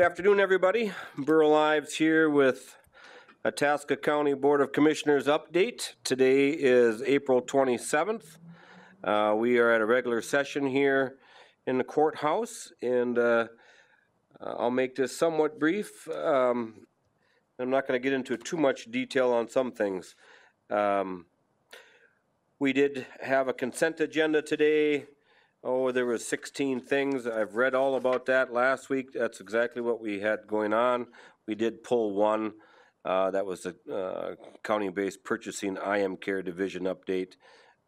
Good afternoon, everybody. Burl Ives here with Itasca County Board of Commissioners update. Today is April 27th. Uh, We are at a regular session here in the courthouse, and uh, I'll make this somewhat brief. Um, I'm not going to get into too much detail on some things. Um, We did have a consent agenda today. Oh, there was 16 things. I've read all about that last week. That's exactly what we had going on. We did pull one. Uh, that was the uh, county-based purchasing IM Care Division update.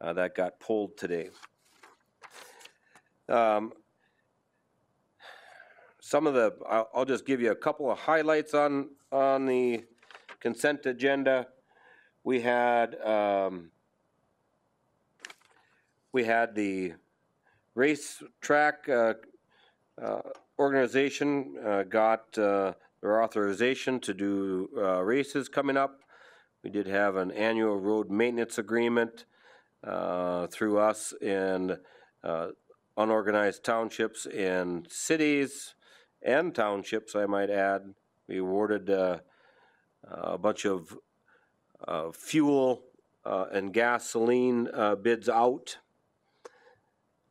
Uh, that got pulled today. Um, some of the, I'll, I'll just give you a couple of highlights on, on the consent agenda. We had, um, we had the racetrack uh, uh, organization uh, got uh, their authorization to do uh, races coming up. We did have an annual road maintenance agreement uh, through us and uh, unorganized townships and cities and townships, I might add. We awarded uh, a bunch of uh, fuel uh, and gasoline uh, bids out.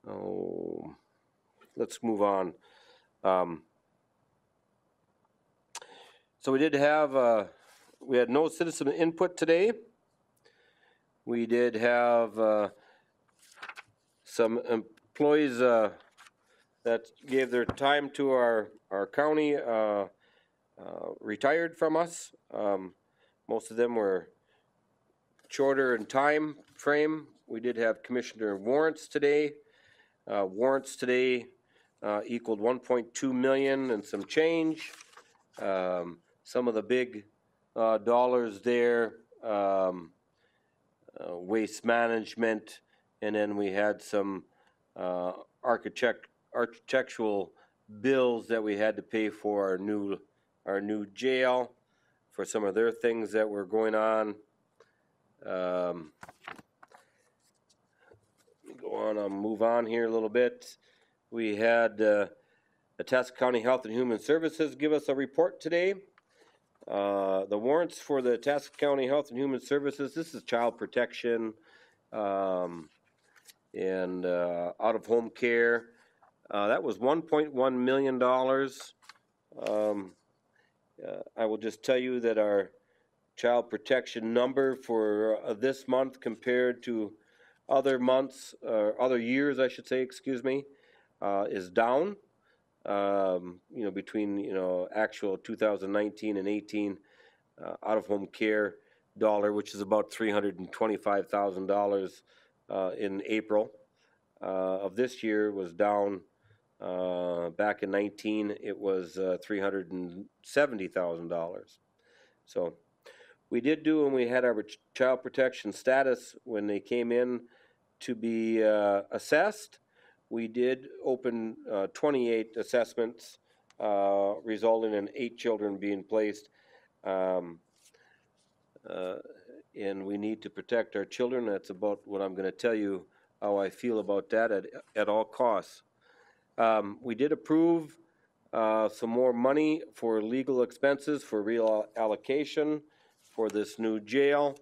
Oh, let's move on. Um, so we did have, uh, we had no citizen input today. We did have, uh, some employees, that gave their time to our, our county, uh, uh, retired from us. Um, most of them were shorter in time frame. We did have commissioner warrants today. Uh, warrants today, uh, equaled one point two million and some change. Um, some of the big, uh, dollars there, um, uh, waste management, and then we had some, architect, architectural bills that we had to pay for our new, our new jail, for some of their things that were going on. Um, go on, I'll move on here a little bit. We had, uh, the County Health and Human Services give us a report today. Uh, the warrants for the Itasca County Health and Human Services, this is child protection, um, and, uh, out-of-home care. Uh, that was one point one million dollars. Um, uh, I will just tell you that our child protection number for uh, this month compared to other months, or other years, I should say, excuse me, uh, is down. Um, you know, between, you know, actual two thousand nineteen and eighteen, uh, out-of-home care dollar, which is about three hundred and twenty-five thousand dollars, uh, in April. Uh, of this year was down, uh, back in nineteen, it was, uh, three hundred and seventy thousand dollars. So, we did do, when we had our ch- child protection status, when they came in to be uh, assessed, we did open uh, 28 assessments, uh, resulting in eight children being placed. Um, and we need to protect our children. That's about what I'm going to tell you how I feel about that at, at all costs. Um, we did approve uh, some more money for legal expenses for reallocation for this new jail.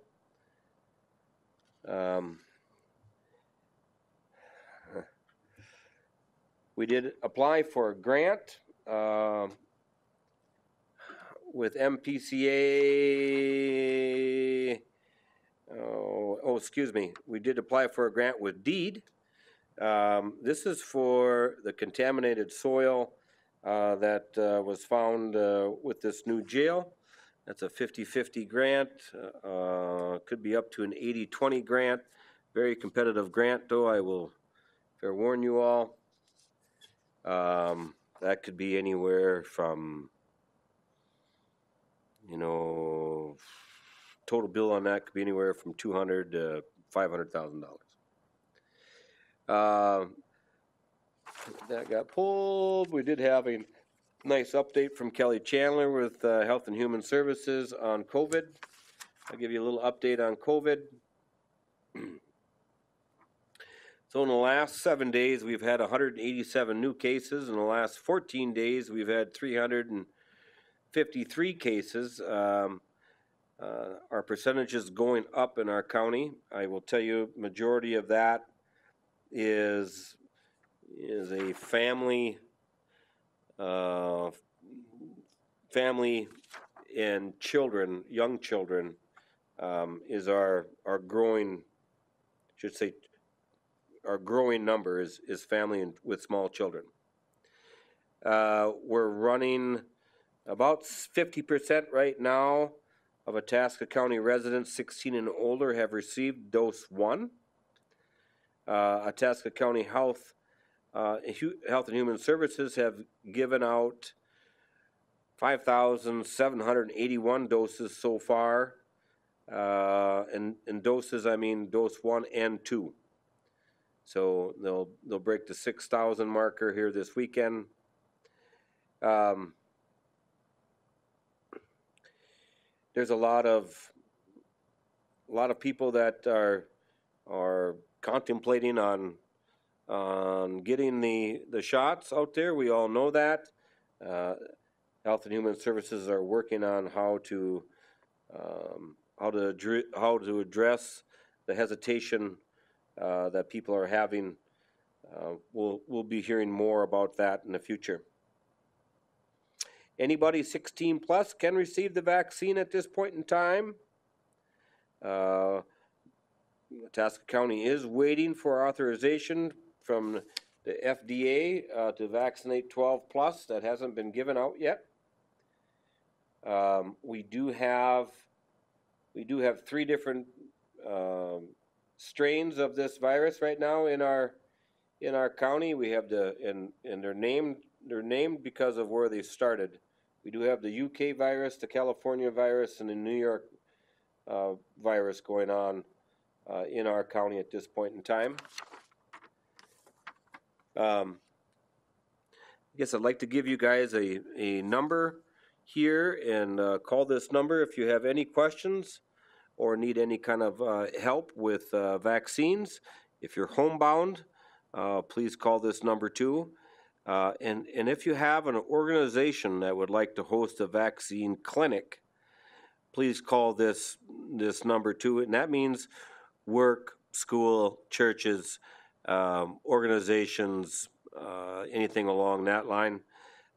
Um, we did apply for a grant uh, with MPCA. Oh, oh, excuse me. We did apply for a grant with DEED. Um, this is for the contaminated soil uh, that uh, was found uh, with this new jail. That's a 50-50 grant. Uh, could be up to an 80-20 grant. Very competitive grant, though. I will fair warn you all. Um, that could be anywhere from, you know, total bill on that could be anywhere from 200 to 500,000 Um, that got pulled. We did have a nice update from Kelly Chandler with uh, Health and Human Services on COVID. I'll give you a little update on COVID. So in the last seven days, we've had 187 new cases. In the last 14 days, we've had 353 cases. Um, uh, our percentage is going up in our county. I will tell you, majority of that is is a family, uh, family and children, young children, um, is our our growing, should say, our growing number is is family and with small children. Uh, we're running about fifty percent right now of Itasca County residents 16 and older have received dose one. Uh, Itasca County Health, uh, Health and Human Services have given out 5,781 doses so far. Uh, and, and doses, I mean dose one and two. So they'll, they'll break the 6,000 marker here this weekend. Um, there's a lot of a lot of people that are are contemplating on on getting the the shots out there. We all know that. Uh, Health and Human Services are working on how to um, how to addre- how to address the hesitation uh, that people are having. Uh, we'll we'll be hearing more about that in the future. Anybody 16 plus can receive the vaccine at this point in time. Itasca County is waiting for authorization from the FDA uh, to vaccinate 12 plus. That hasn't been given out yet. Um, we do have we do have three different um, strains of this virus right now in our in our county. We have the and and they're named they're named because of where they started. We do have the UK virus, the California virus, and the New York uh, virus going on uh, in our county at this point in time. Um, I guess I'd like to give you guys a, a number here and uh, call this number if you have any questions or need any kind of uh, help with uh, vaccines. If you're homebound, uh, please call this number too. Uh, and, and if you have an organization that would like to host a vaccine clinic, please call this this number too. And that means work, school, churches, um, organizations, uh, anything along that line.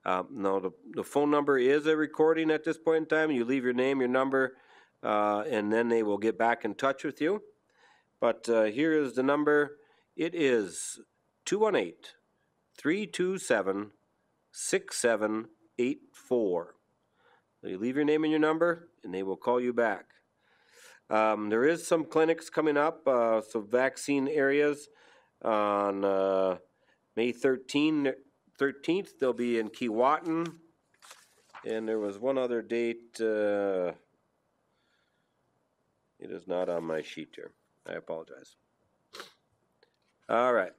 Um, no, the, the phone number is a recording at this point in time. You leave your name, your number, uh, and then they will get back in touch with you. But uh, here is the number. It is 218 327 6784. You leave your name and your number, and they will call you back. Um, there is some clinics coming up, uh, some vaccine areas on uh, May 13, 13th. They'll be in Keewatin. And there was one other date. Uh, it is not on my sheet here. I apologize. All right.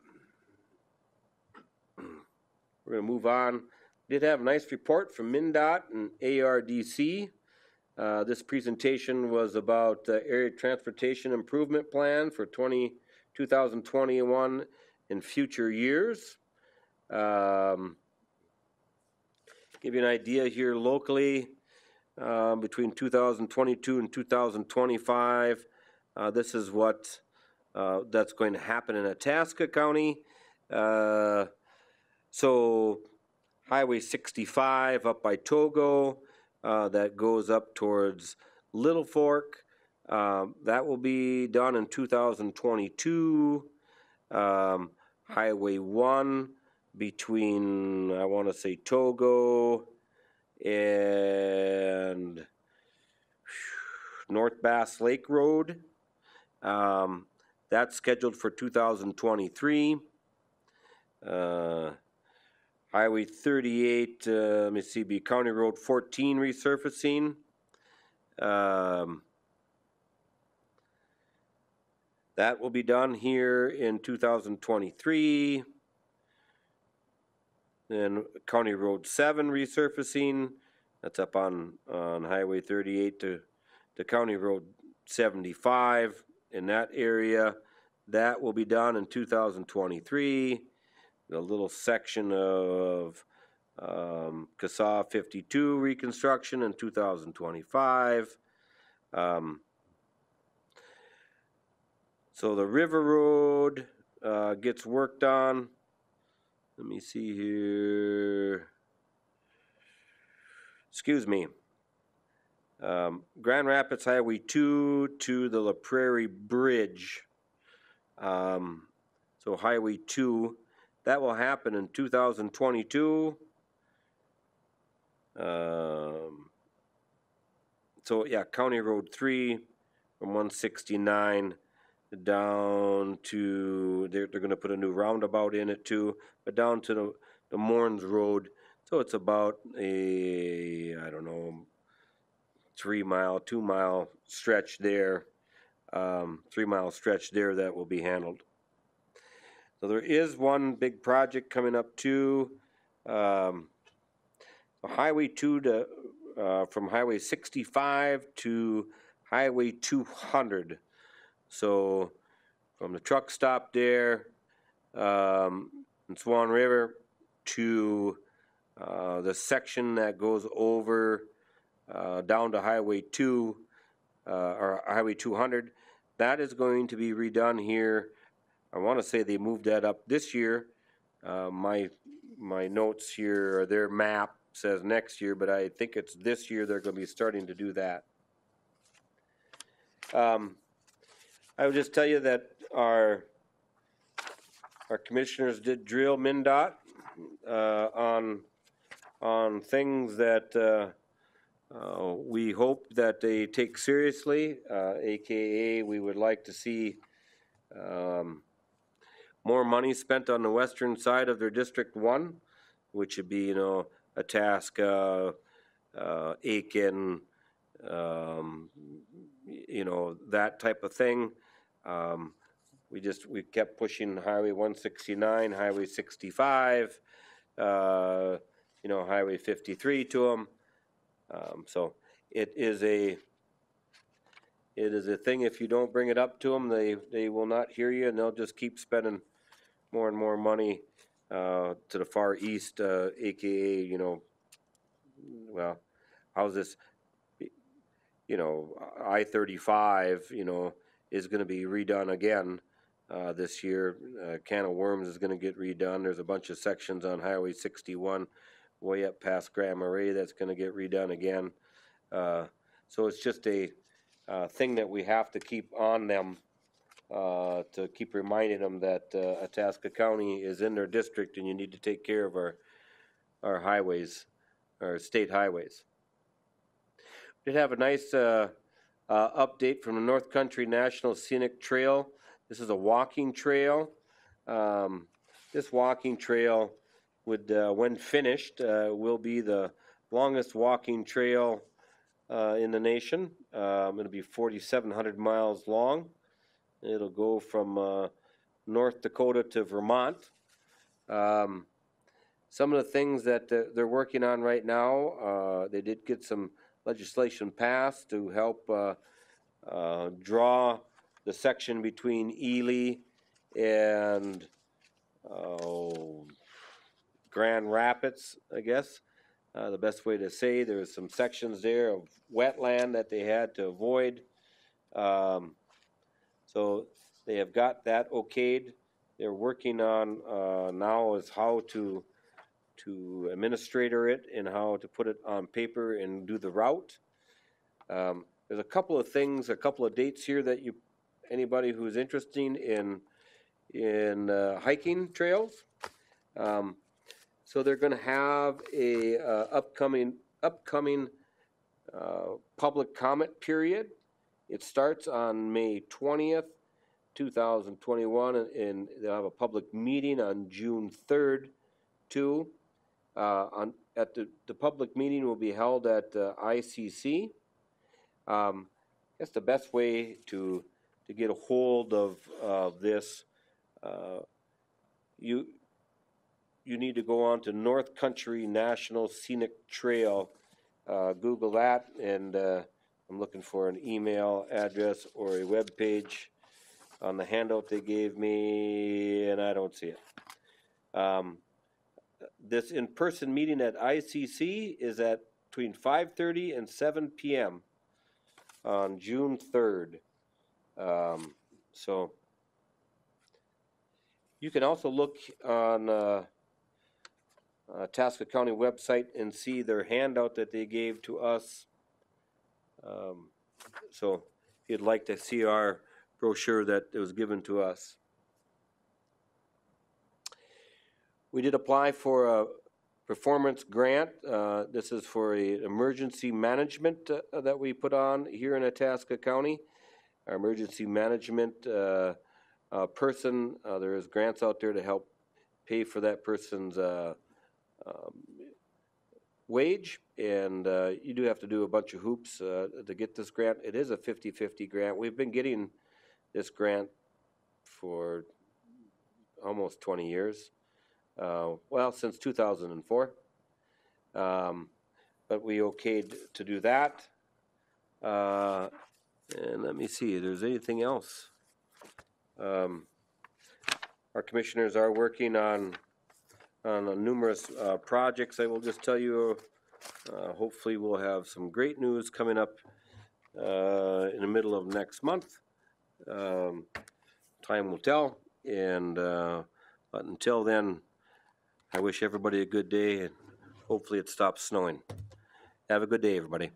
We're going to move on. Did have a nice report from MnDOT and ARDC. Uh, this presentation was about the area transportation improvement plan for 20, 2021 and future years. Um, give you an idea here locally, uh, between 2022 and 2025, uh, this is what uh, that's going to happen in Itasca County. Uh, so Highway 65 up by Togo, uh, that goes up towards Littlefork. Um, that will be done in 2022. Um, Highway 1 between, I want to say, Togo and North Bass Lake Road. Um, that's scheduled for 2023. Uh, Highway 38, uh, Mississippi County Road 14 resurfacing. Um, that will be done here in 2023. Then County Road seven resurfacing, that's up on, on Highway thirty-eight to, to County Road seventy-five in that area. That will be done in two thousand twenty-three. The little section of, um, CSAH fifty-two reconstruction in two thousand twenty-five. Um, so the River Road, uh, gets worked on. Let me see here. Excuse me. Um, Grand Rapids Highway two to the La Prairie Bridge. Um, so Highway two, that will happen in two thousand twenty-two. Um, so yeah, County Road three from one sixty-nine down to, they're, they're gonna put a new roundabout in it too, but down to the, the Morns Road. So it's about a, I don't know, three mile, two mile stretch there, um, three mile stretch there that will be handled. So there is one big project coming up too. Um, Highway two to, uh, from Highway sixty-five to Highway two hundred. So from the truck stop there, um, in Swan River to, uh, the section that goes over, uh, down to Highway two, uh, or Highway two hundred, that is going to be redone here. I wanna say they moved that up this year. Uh, my, my notes here, or their map says next year, but I think it's this year they're gonna be starting to do that. Um, I would just tell you that our, our commissioners did drill MnDOT, uh, on, on things that, uh, uh, we hope that they take seriously, uh, AKA, we would like to see, um, more money spent on the western side of their District One, which would be, you know, Itasca, uh, Aitkin, um, you know, that type of thing. Um, we just, we kept pushing Highway one sixty-nine, Highway sixty-five, uh, you know, Highway fifty-three to them. Um, so it is a, it is a thing, if you don't bring it up to them, they, they will not hear you and they'll just keep spending more and more money, uh, to the far east, uh, AKA, you know, well, how's this? You know, I thirty-five, you know, is gonna be redone again, uh, this year. Can of Worms is gonna get redone. There's a bunch of sections on Highway sixty-one way up past Grand Marais that's gonna get redone again. Uh, so it's just a, uh, thing that we have to keep on them, uh, to keep reminding them that, uh, County is in their district and you need to take care of our, our highways, our state highways. We did have a nice, uh, uh, update from the North Country National Scenic Trail. This is a walking trail. Um, this walking trail would, uh, when finished, will be the longest walking trail, in the nation. Um, it'll be forty-seven hundred miles long. It'll go from, uh, North Dakota to Vermont. Um, some of the things that uh, they're working on right now, uh, they did get some legislation passed to help, uh, uh, draw the section between Ely and, oh, Grand Rapids, I guess. Uh, the best way to say, there's some sections there of wetland that they had to avoid. Um, so they have got that okayed. They're working on, uh, now is how to, to administrator it and how to put it on paper and do the route. Um, there's a couple of things, a couple of dates here that you, anybody who's interested in, in, uh, hiking trails. Um, so they're gonna have a, uh, upcoming, upcoming, uh, public comment period. It starts on May twentieth, two thousand twenty-one, and, and they'll have a public meeting on June third, too. Uh, on, at the, the public meeting will be held at, uh, ICC. Um, I guess the best way to, to get a hold of, of this, uh, you, you need to go on to North Country National Scenic Trail. Uh, Google that, and, uh, I'm looking for an email address or a web page on the handout they gave me, and I don't see it. Um, this in-person meeting at ICC is at between five thirty and seven PM on June third. Um, so you can also look on, uh, uh, Itasca County website and see their handout that they gave to us. Um, so if you'd like to see our brochure that was given to us. We did apply for a performance grant. Uh, this is for a emergency management uh, that we put on here in Itasca County. Our emergency management uh, uh, person, uh, there is grants out there to help pay for that person's uh, um, wage, and uh, you do have to do a bunch of hoops uh, to get this grant. It is a 50-50 grant. We've been getting this grant for almost 20 years. Uh, well, since 2004. Um, but we okayed to do that. Uh, and let me see, there's anything else. Um, our commissioners are working on, on numerous, uh, projects. I will just tell you, uh, hopefully we'll have some great news coming up, uh, in the middle of next month. Um, time will tell, and, uh, but until then, I wish everybody a good day, and hopefully it stops snowing. Have a good day, everybody.